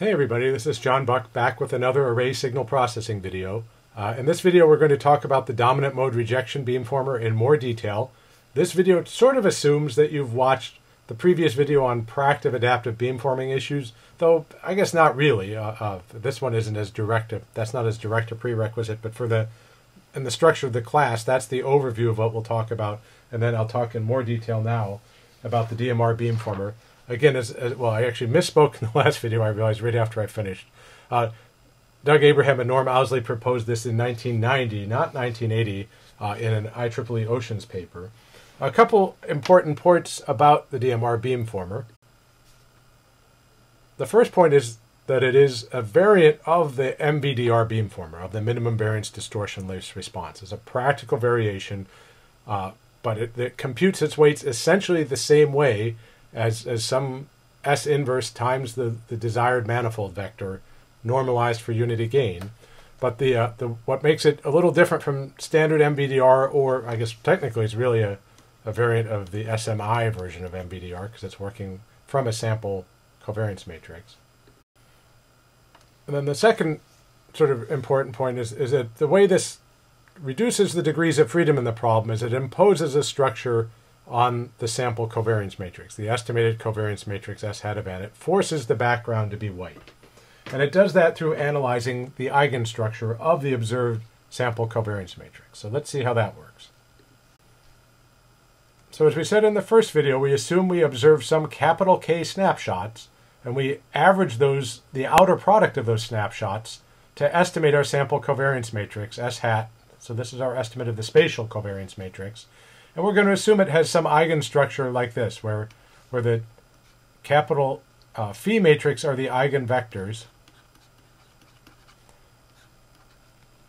Hey everybody, this is John Buck back with another array signal processing video. Uh, in this video we're going to talk about the dominant mode rejection beamformer in more detail. This video sort of assumes that you've watched the previous video on proactive adaptive beamforming issues, though I guess not really. Uh, uh, this one isn't as direct, a, that's not as direct a prerequisite, but for the in the structure of the class, that's the overview of what we'll talk about, and then I'll talk in more detail now about the DMR beamformer again, as, as, well, I actually misspoke in the last video. I realized right after I finished. Uh, Doug Abraham and Norm Owsley proposed this in 1990, not 1980, uh, in an IEEE Oceans paper. A couple important points about the DMR beamformer. The first point is that it is a variant of the MVDR beamformer, of the minimum variance distortionless response. It's a practical variation, uh, but it, it computes its weights essentially the same way as, as some S inverse times the, the desired manifold vector normalized for unity gain. But the, uh, the what makes it a little different from standard MVDR, or I guess technically it's really a, a variant of the SMI version of MVDR because it's working from a sample covariance matrix. And then the second sort of important point is, is that the way this reduces the degrees of freedom in the problem is it imposes a structure on the sample covariance matrix, the estimated covariance matrix S hat of n. It forces the background to be white. And it does that through analyzing the eigenstructure of the observed sample covariance matrix. So let's see how that works. So as we said in the first video, we assume we observe some capital K snapshots, and we average those, the outer product of those snapshots, to estimate our sample covariance matrix, S hat. So this is our estimate of the spatial covariance matrix. And we're going to assume it has some eigenstructure like this, where, where the capital uh, phi matrix are the eigenvectors.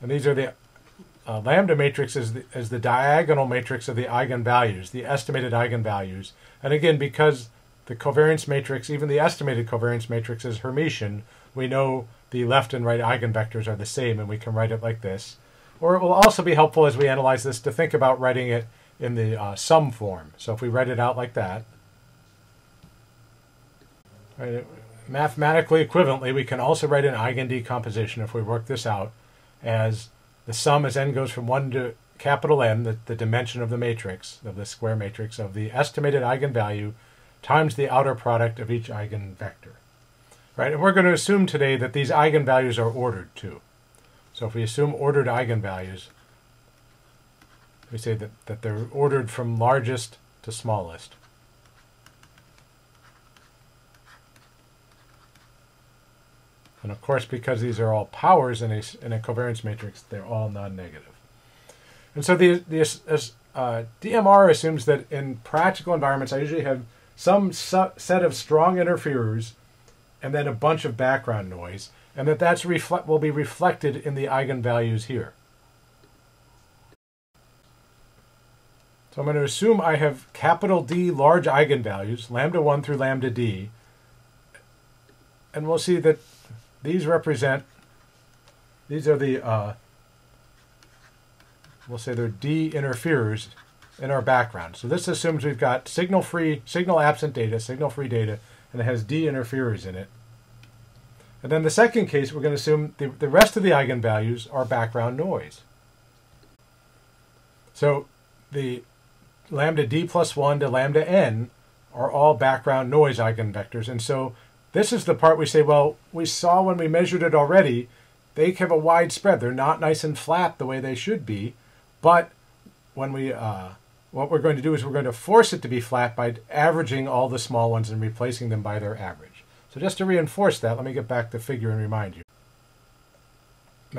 And these are the uh, lambda matrix is the, is the diagonal matrix of the eigenvalues, the estimated eigenvalues. And again, because the covariance matrix, even the estimated covariance matrix is Hermitian, we know the left and right eigenvectors are the same, and we can write it like this. Or it will also be helpful as we analyze this to think about writing it in the uh, sum form. So if we write it out like that, right, mathematically equivalently, we can also write an eigendecomposition if we work this out as the sum as n goes from 1 to capital N, the, the dimension of the matrix, of the square matrix, of the estimated eigenvalue times the outer product of each eigenvector. Right, and we're going to assume today that these eigenvalues are ordered too. So if we assume ordered eigenvalues, we say that, that they're ordered from largest to smallest. And of course, because these are all powers in a, in a covariance matrix, they're all non-negative. And so the, the uh, DMR assumes that in practical environments, I usually have some set of strong interferers and then a bunch of background noise, and that that's reflect will be reflected in the eigenvalues here. So I'm going to assume I have capital D large eigenvalues, lambda 1 through lambda d. And we'll see that these represent, these are the, uh, we'll say they're D interferers in our background. So this assumes we've got signal-free, signal-absent data, signal-free data, and it has D interferers in it. And then the second case, we're going to assume the, the rest of the eigenvalues are background noise. So the lambda d plus 1 to lambda n are all background noise eigenvectors. And so this is the part we say, well, we saw when we measured it already, they have a wide spread. They're not nice and flat the way they should be. But when we, uh, what we're going to do is we're going to force it to be flat by averaging all the small ones and replacing them by their average. So just to reinforce that, let me get back to figure and remind you.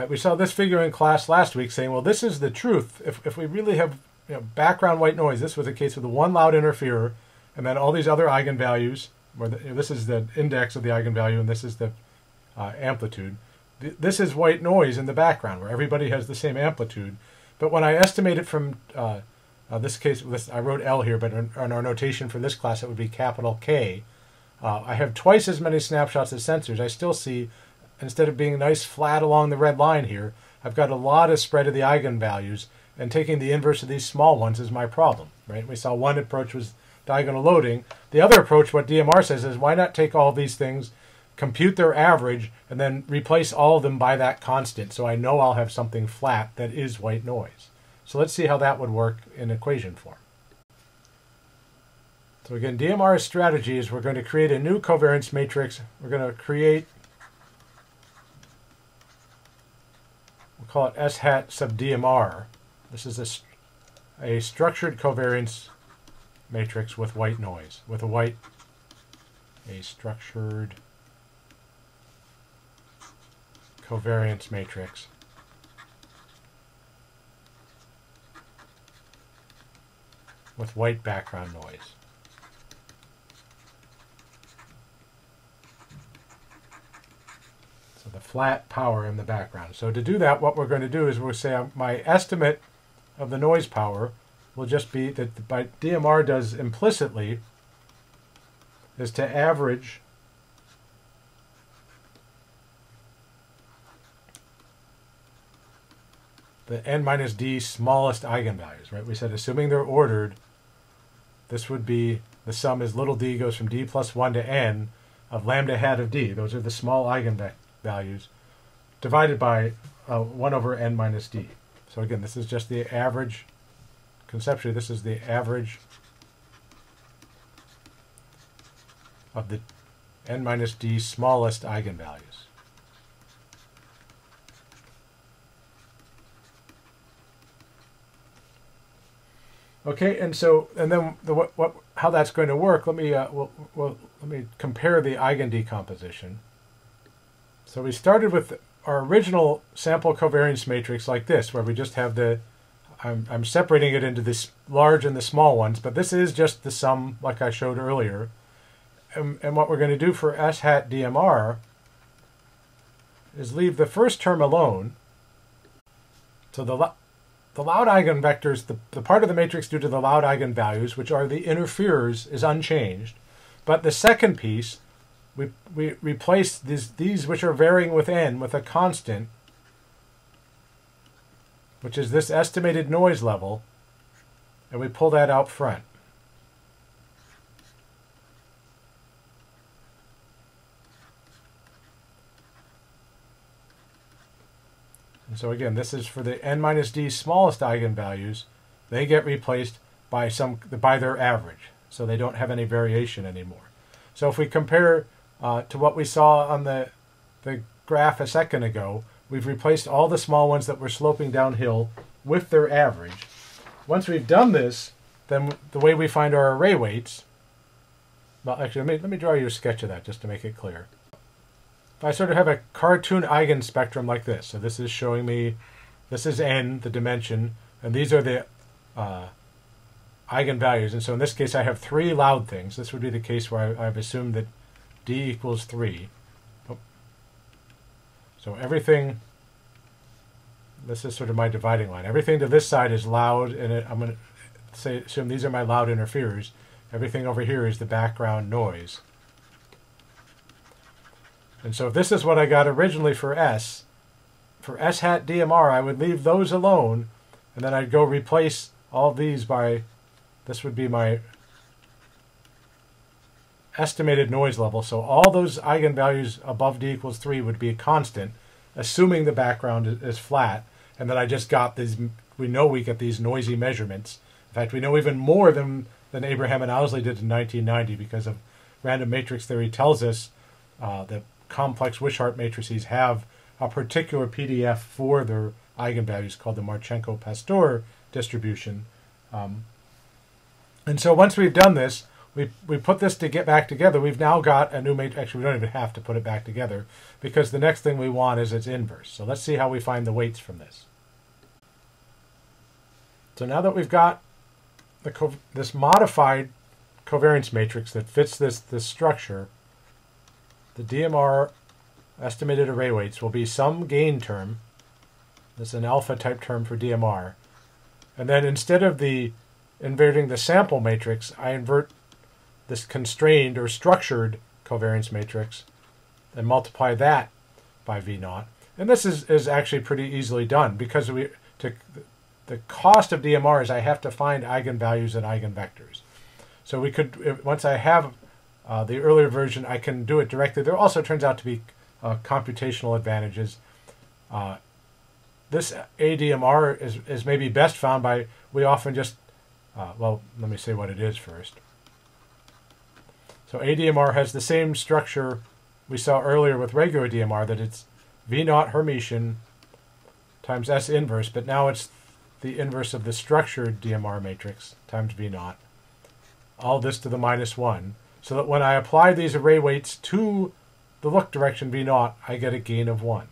We saw this figure in class last week saying, well, this is the truth. If, if we really have you know, background white noise. This was a case with the one loud interferer, and then all these other eigenvalues, where the, you know, this is the index of the eigenvalue, and this is the uh, amplitude. Th this is white noise in the background, where everybody has the same amplitude. But when I estimate it from uh, uh, this case, this, I wrote L here, but in, in, our notation for this class, it would be capital K. Uh, I have twice as many snapshots as sensors. I still see, instead of being nice flat along the red line here, I've got a lot of spread of the eigenvalues, and taking the inverse of these small ones is my problem, right? We saw one approach was diagonal loading. The other approach, what DMR says, is why not take all these things compute their average, and then replace all of them by that constant. So I know I'll have something flat that is white noise. So let's see how that would work in equation form. So again, DMR's strategy is we're going to create a new covariance matrix. We're going to create, we'll call it S hat sub DMR. This is a, a structured covariance matrix with white noise, with a white, a structured covariance matrix. with white background noise. So the flat power in the background. So to do that, what we're going to do is we'll say um, my estimate of the noise power will just be that by DMR does implicitly is to average the n minus d smallest eigenvalues, right? We said assuming they're ordered, this would be the sum is little d goes from d plus 1 to n of lambda hat of d. Those are the small eigenvalues divided by uh, 1 over n minus d. So again, this is just the average, conceptually, this is the average of the n minus d smallest eigenvalues. Okay, and so and then the what, what how that's going to work? Let me uh, well, well let me compare the eigen decomposition. So we started with our original sample covariance matrix like this, where we just have the, I'm, I'm separating it into this large and the small ones, but this is just the sum like I showed earlier. And, and what we're going to do for S hat DMR is leave the first term alone. So the, the loud eigenvectors, the, the part of the matrix due to the loud eigenvalues, which are the interferers, is unchanged. But the second piece, we, we replace these, these which are varying with n with a constant, which is this estimated noise level, and we pull that out front. And so again, this is for the n minus d smallest eigenvalues. They get replaced by some by their average, so they don't have any variation anymore. So if we compare uh, to what we saw on the, the graph a second ago. We've replaced all the small ones that were sloping downhill with their average. Once we've done this, then the way we find our array weights, well, actually, let me, let me draw you a sketch of that just to make it clear. If I sort of have a cartoon eigenspectrum like this, so this is showing me, this is n, the dimension, and these are the uh, eigenvalues. And so in this case, I have three loud things. This would be the case where I, I've assumed that d equals 3. Oh. So everything, this is sort of my dividing line. Everything to this side is loud, and it, I'm going to say assume these are my loud interferers. Everything over here is the background noise. And so if this is what I got originally for S, for S hat DMR, I would leave those alone, and then I'd go replace all these by, this would be my estimated noise level. So all those eigenvalues above d equals 3 would be a constant, assuming the background is flat. And that I just got these, we know we get these noisy measurements. In fact, we know even more than, than Abraham and Owsley did in 1990 because of random matrix theory tells us uh, that complex Wishart matrices have a particular PDF for their eigenvalues called the Marchenko-Pastur distribution. Um, and so once we've done this, we, we put this to get back together, we've now got a new matrix. Actually, we don't even have to put it back together because the next thing we want is its inverse. So let's see how we find the weights from this. So now that we've got the this modified covariance matrix that fits this, this structure, the DMR estimated array weights will be some gain term. This is an alpha type term for DMR. And then instead of the inverting the sample matrix, I invert this constrained or structured covariance matrix and multiply that by V naught. And this is, is actually pretty easily done because we to the cost of DMR is I have to find eigenvalues and eigenvectors. So we could, once I have uh, the earlier version, I can do it directly. There also turns out to be uh, computational advantages. Uh, this ADMR is, is maybe best found by, we often just, uh, well, let me say what it is first. So ADMR has the same structure we saw earlier with regular DMR, that it's V naught Hermitian times S inverse, but now it's the inverse of the structured DMR matrix times V naught. All this to the minus 1, so that when I apply these array weights to the look direction V naught, I get a gain of 1.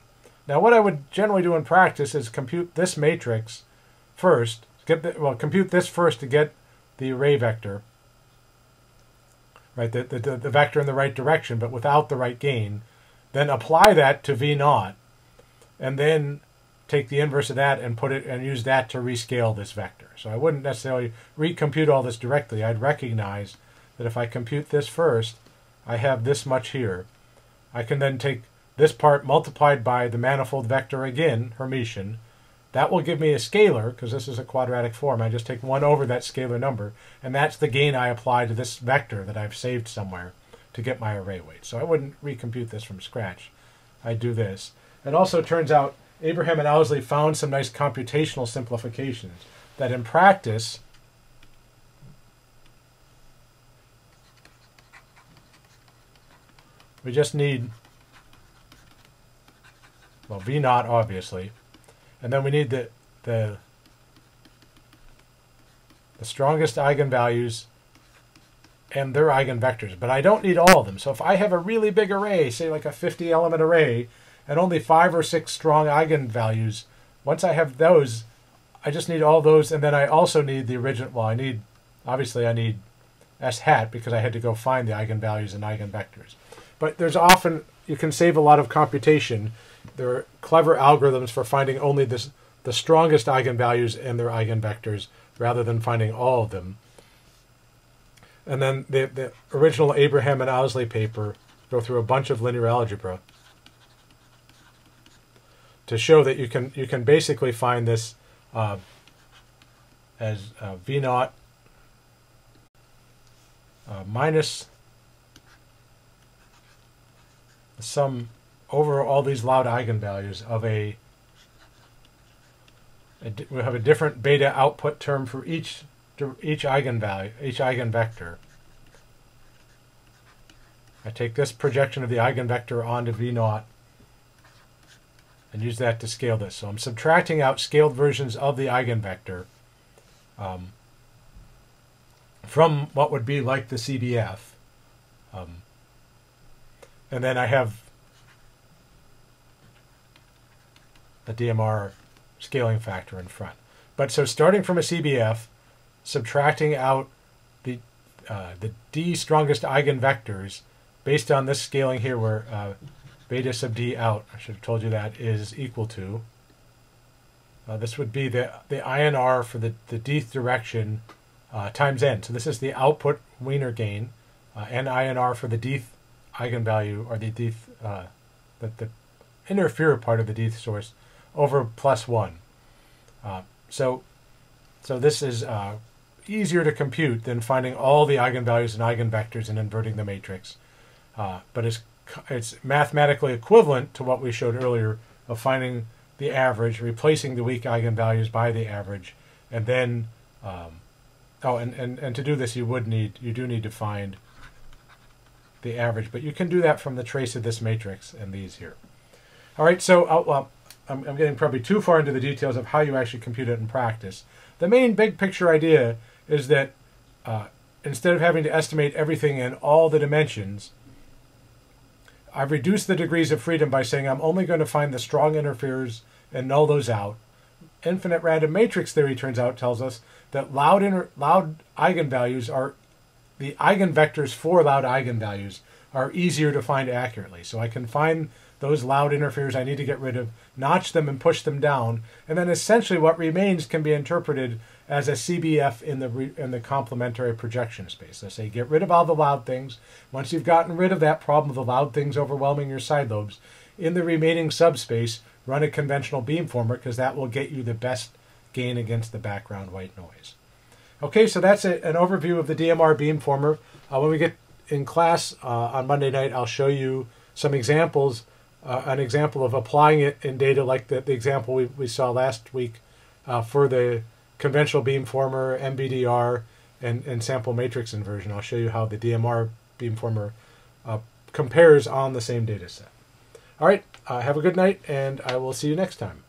Now what I would generally do in practice is compute this matrix first, get the, well, compute this first to get the array vector, right, the, the, the vector in the right direction, but without the right gain, then apply that to V naught, and then take the inverse of that and put it and use that to rescale this vector. So I wouldn't necessarily recompute all this directly. I'd recognize that if I compute this first, I have this much here. I can then take this part multiplied by the manifold vector again, Hermitian. That will give me a scalar, because this is a quadratic form. I just take 1 over that scalar number, and that's the gain I apply to this vector that I've saved somewhere to get my array weight. So I wouldn't recompute this from scratch. I do this. It also turns out Abraham and Owsley found some nice computational simplifications that in practice we just need well V naught obviously and then we need the the the strongest eigenvalues and their eigenvectors but I don't need all of them so if I have a really big array say like a 50 element array and only five or six strong eigenvalues. Once I have those, I just need all those, and then I also need the original. Well, I need obviously I need s hat because I had to go find the eigenvalues and eigenvectors. But there's often you can save a lot of computation. There are clever algorithms for finding only this, the strongest eigenvalues and their eigenvectors rather than finding all of them. And then the, the original Abraham and Owsley paper go through a bunch of linear algebra to show that you can you can basically find this uh, as uh, V naught uh, minus sum over all these loud eigenvalues of a, a we have a different beta output term for each each eigenvalue each eigenvector. I take this projection of the eigenvector onto V naught and use that to scale this. So I'm subtracting out scaled versions of the eigenvector um, from what would be like the CBF. Um, and then I have a DMR scaling factor in front. But so starting from a CBF, subtracting out the uh, the D strongest eigenvectors based on this scaling here where uh, beta sub d out, I should have told you that, is equal to, uh, this would be the, the INR for the, the dth direction uh, times n. So this is the output Wiener gain, uh, n INR for the dth eigenvalue, or the dth, uh, the, the interferer part of the dth source, over plus 1. Uh, so, so this is uh, easier to compute than finding all the eigenvalues and eigenvectors and inverting the matrix. Uh, but it's it's mathematically equivalent to what we showed earlier of finding the average, replacing the weak eigenvalues by the average, and then um, oh, and, and and to do this, you would need you do need to find the average, but you can do that from the trace of this matrix and these here. All right, so uh, well, I'm, I'm getting probably too far into the details of how you actually compute it in practice. The main big picture idea is that uh, instead of having to estimate everything in all the dimensions, I've reduced the degrees of freedom by saying I'm only going to find the strong interferers and null those out. Infinite random matrix theory turns out tells us that loud inter- loud eigenvalues are the eigenvectors for loud eigenvalues are easier to find accurately. So I can find those loud interferers I need to get rid of, notch them and push them down, and then essentially what remains can be interpreted as a CBF in the re, in the complementary projection space. I say get rid of all the loud things. Once you've gotten rid of that problem of the loud things overwhelming your side lobes, in the remaining subspace, run a conventional beamformer because that will get you the best gain against the background white noise. Okay, so that's a, an overview of the DMR beamformer. Uh, when we get in class uh, on Monday night, I'll show you some examples, uh, an example of applying it in data like the, the example we, we saw last week uh, for the conventional beamformer, MVDR, and, and sample matrix inversion. I'll show you how the DMR beamformer uh, compares on the same data set. All right, uh, have a good night, and I will see you next time.